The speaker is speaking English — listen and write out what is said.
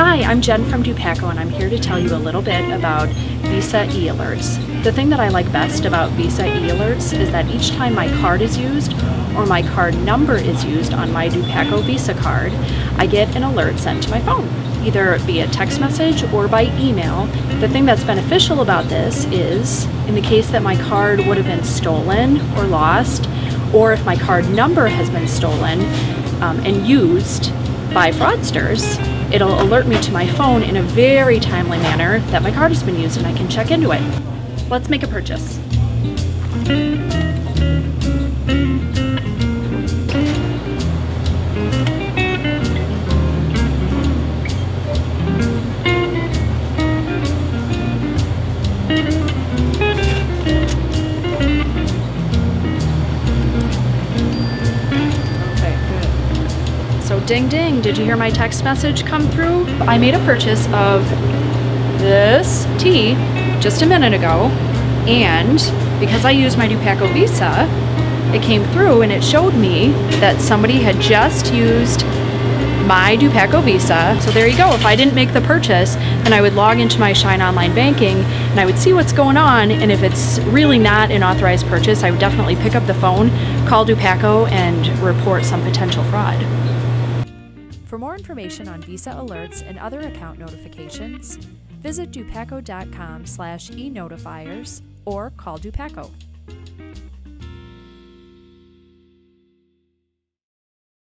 Hi, I'm Jen from Dupaco, and I'm here to tell you a little bit about Visa e-alerts. The thing that I like best about Visa e-alerts is that each time my card is used or my card number is used on my Dupaco Visa card, I get an alert sent to my phone, either via text message or by email. The thing that's beneficial about this is, in the case that my card would have been stolen or lost, or if my card number has been stolen um, and used by fraudsters, it'll alert me to my phone in a very timely manner that my card has been used and I can check into it. Let's make a purchase. Ding ding, did you hear my text message come through? I made a purchase of this tea just a minute ago, and because I used my Dupaco Visa, it came through and it showed me that somebody had just used my Dupaco Visa. So there you go. If I didn't make the purchase, then I would log into my Shine Online Banking and I would see what's going on. And if it's really not an authorized purchase, I would definitely pick up the phone, call Dupaco, and report some potential fraud. For more information on Visa alerts and other account notifications, visit dupaco.com slash e-notifiers or call Dupaco